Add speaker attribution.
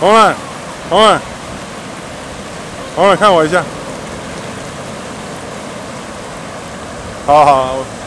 Speaker 1: 红了，红了，红了，看我一下。好好好。